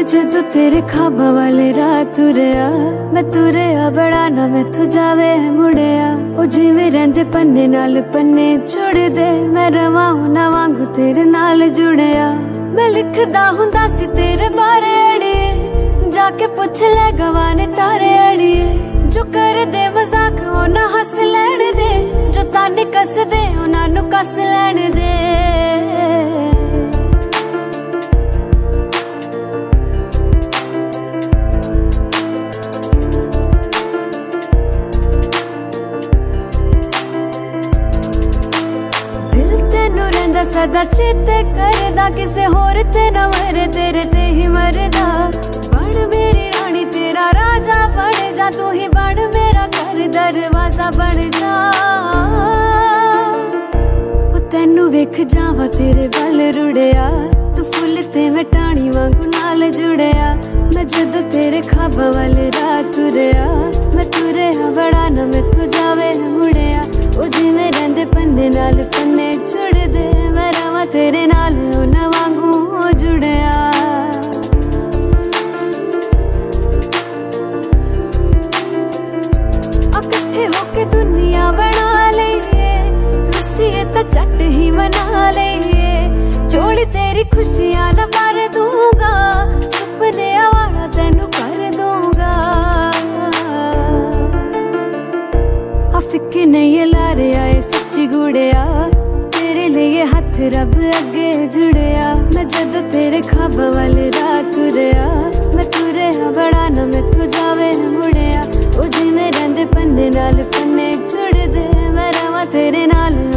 ਮੈਂ ਜਦੋਂ ਤੇਰੇ ਖਾਬਾਂ ਵਾਲੇ ਰਾਹ ਤੁਰਿਆ, ਮੈਂ ਤੁਰਿਆ, ਬੜਾ ਨਾ ਮੈਥੋਂ ਜਾਵੇ ਮੁੜਿਆ। ਉਹ ਜਿਵੇਂ ਰਹਿੰਦੇ ਪੰਨੇ ਨਾਲ ਪੰਨੇ ਜੁੜਦੇ, ਮੈਂ ਰਵਾਂ ਨਾ ਵਾਂਗੂ ਤੇਰੇ ਨਾਲ ਜੁੜਿਆ। ਮੈਂ ਲਿਖਦਾ ਹੁੰਦਾ ਸੀ ਤੇਰੇ ਬਾਰੇ ਅੜੀਏ, ਜਾ ਕੇ ਪੁੱਛ ਲੈ ਗਵਾਂ ਨੇ ਤਾਰੇ ਅੜੀਏ। ਜੋ ਕਰਦੇ ਮਜ਼ਾਕ, ਉਹ ਨਾ ਹੱਸ ਲੈਣ ਦੇ, ਜੋ ਤਾਨੇ ਕੱਸਦੇ, ਉਹਨਾਂ ਨੂੰ ਕੱਸ ਲੈ ਨਾ ਸਦਾ ਚੇਤੇ ਕਰਦਾ ਕਿਸੇ ਹੋਰ ਤੇ ਨਾ ਮਰੇ, ਤੇਰੇ ਤੇ ਹੀ ਮਰਦਾ। ਬਣ ਮੇਰੀ ਰਾਣੀ, ਤੇਰਾ ਰਾਜਾ ਬਣ ਜਾ, ਤੂੰ ਹੀ ਬਣ ਮੇਰਾ ਘਰ, ਦਰਵਾਜ਼ਾ ਬਣ ਜਾ। ਉਹ ਤੈਨੂੰ ਵੇਖ ਜਾਵਾ ਤੇਰੇ ਵੱਲ ਰੁੜਿਆ, ਤੂੰ ਫੁੱਲ ਤੇ ਮੈਂ ਟਾਣੀ ਵਾਂਗੂ ਨਾਲ ਜੁੜਿਆ। ਮੈਂ ਜਦ ਤੇਰੇ ਖਾਬ ਵੱਲ ਰਾਹ ਤੁਰਿਆ, ਮੈਂ ਤੁਰਿਆ, ਬੜਾ ਨਾ ਮੈਥੋਂ ਜਾਵੇ ਮੁੜਿਆ। ਉਹ ਜਿਵੇਂ ਰਹਿੰਦੇ ਪੰਨੇ ਨਾਲ ਪੰਨੇ ਤੇਰੀ ਖੁਸ਼ੀਆਂ ਨਾ ਭਰ ਦੂੰਗਾ, ਸੁਪਨੇ ਵਾਲਾ ਤੈਨੂੰ ਕਰ ਦੂੰਗਾ। ਆ ਫਿੱਕੇ ਨਹੀਂ ਲਾਰੇ ਆਏ ਸੱਚੀ ਗੁੜਿਆ। ਤੇਰੇ ਲਈ ਹੱਥ ਰੱਬ ਅੱਗੇ ਜੁੜਿਆ। ਮੈਂ ਜਦ ਤੇਰੇ ਖਾਬ ਵਾਲੇ ਰਾਹ ਤੁਰਿਆ, ਮੈਂ ਤੁਰਿਆ ਬੜਾ ਨਾ ਮੈਂ ਤੂੰ ਜਾਵੇ ਮੁੜਿਆ। ਉਹ ਜਿਵੇਂ ਰਹਿੰਦੇ ਪੰਨੇ ਨਾਲ ਪੰਨੇ ਜੁੜਦੇ, ਮੈਂ ਰਵਾਂ ਤੇਰੇ ਨਾਲ।